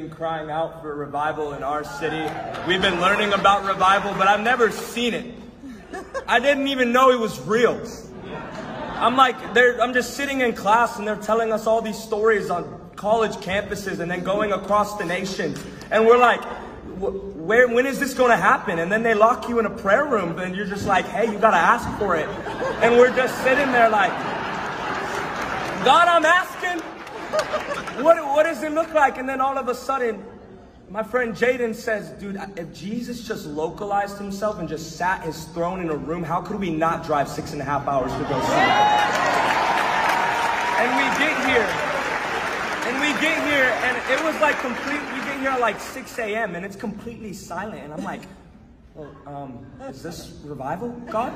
been crying out for revival in our city. We've been learning about revival, but I've never seen it. I didn't even know it was real. I'm like, I'm just sitting in class and they're telling us all these stories on college campuses and then going across the nation. And we're like, where, when is this going to happen? And then they lock you in a prayer room and you're just like, hey, you got to ask for it. And we're just sitting there like, God, I'm asking. What, what does it look like? And then all of a sudden, my friend Jaden says, dude, if Jesus just localized himself and just sat his throne in a room, how could we not drive six and a half hours to go see him? And we get here. And we get here, and it was like complete. We get here at like 6 a.m. and it's completely silent. And I'm like, um, is this revival, God?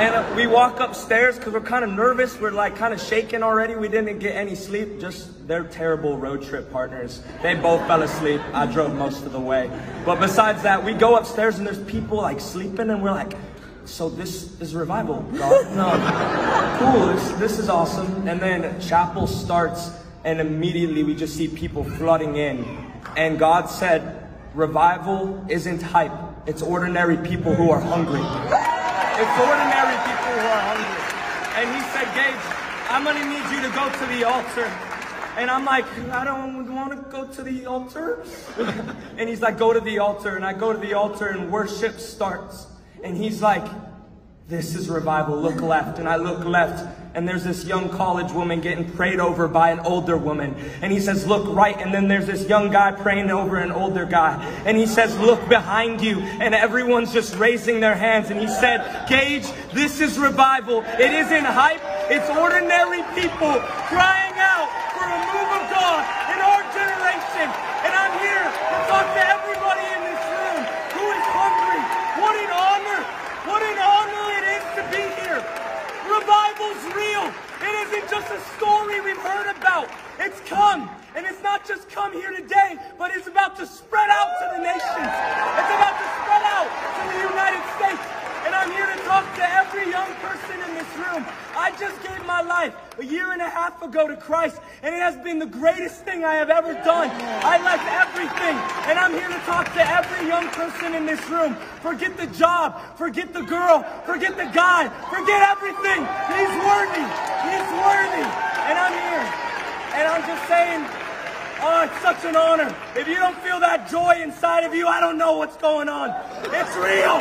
And uh, we walk upstairs because we're kind of nervous. We're like kind of shaking already. We didn't get any sleep. Just they're terrible road trip partners. They both fell asleep. I drove most of the way. But besides that, we go upstairs and there's people like sleeping, and we're like, so this is revival, God? No. cool, this, this is awesome. And then chapel starts, and immediately we just see people flooding in. And God said, revival isn't hype. It's ordinary people who are hungry. It's ordinary people who are hungry. And he said, Gage, I'm going to need you to go to the altar. And I'm like, I don't want to go to the altar. and he's like, go to the altar. And I go to the altar and worship starts. And he's like, this is revival. Look left. And I look left and there's this young college woman getting prayed over by an older woman. And he says, look right. And then there's this young guy praying over an older guy. And he says, look behind you. And everyone's just raising their hands. And he said, Gage, this is revival. It isn't hype. It's ordinary people crying out for a move of God in our generation. And I'm here to talk to everybody in this room who is hungry. What an honor. What an honor it is to be here. Revival's real. It story we've heard about. It's come. And it's not just come here today, but it's about to spread out to the nations. It's about to spread out to the United States. And I'm here to talk to every young person in this room. I just gave my life a year and a half ago to Christ, and it has been the greatest thing I have ever done. I left everything, and I'm here to talk to every young person in this room. Forget the job, forget the girl, forget the guy, forget everything. He's worthy. He's worthy. And I'm here. And I'm just saying, Oh, it's such an honor. If you don't feel that joy inside of you, I don't know what's going on. It's real.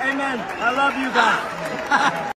Amen. I love you guys.